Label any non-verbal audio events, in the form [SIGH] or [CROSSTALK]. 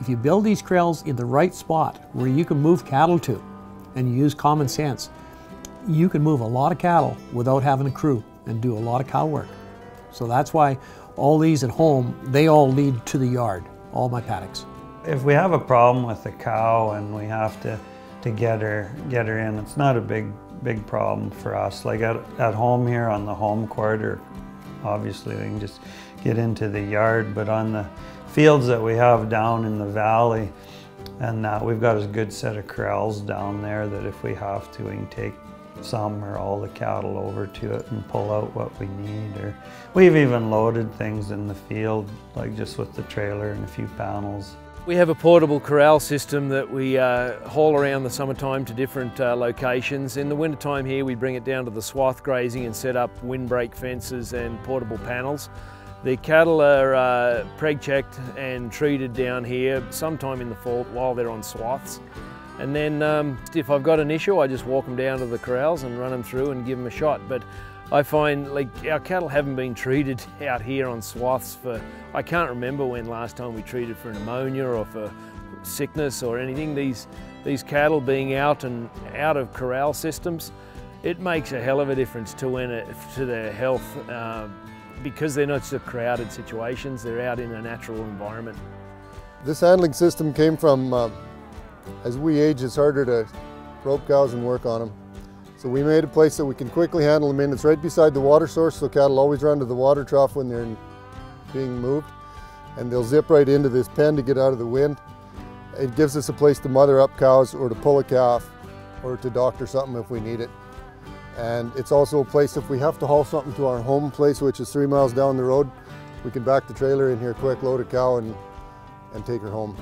If you build these corrals in the right spot where you can move cattle to and you use common sense, you can move a lot of cattle without having a crew and do a lot of cow work. So that's why all these at home, they all lead to the yard, all my paddocks. If we have a problem with a cow and we have to, to get her get her in, it's not a big big problem for us. Like at, at home here on the home quarter, obviously we can just get into the yard, but on the fields that we have down in the valley, and uh, we've got a good set of corrals down there that if we have to, we can take some or all the cattle over to it and pull out what we need. Or we've even loaded things in the field, like just with the trailer and a few panels. We have a portable corral system that we uh, haul around the summertime to different uh, locations. In the wintertime here we bring it down to the swath grazing and set up windbreak fences and portable panels. The cattle are uh, preg checked and treated down here sometime in the fall while they're on swaths. And then um, if I've got an issue, I just walk them down to the corrals and run them through and give them a shot. But I find like our cattle haven't been [LAUGHS] treated out here on swaths for, I can't remember when last time we treated for pneumonia or for sickness or anything. These, these cattle being out and out of corral systems, it makes a hell of a difference to, when it, to their health uh, because they're not just crowded situations, they're out in a natural environment. This handling system came from, uh, as we age, it's harder to rope cows and work on them. So we made a place that we can quickly handle them in. It's right beside the water source, so cattle always run to the water trough when they're being moved. And they'll zip right into this pen to get out of the wind. It gives us a place to mother up cows or to pull a calf or to doctor something if we need it. And it's also a place if we have to haul something to our home place, which is three miles down the road, we can back the trailer in here quick, load a cow and, and take her home.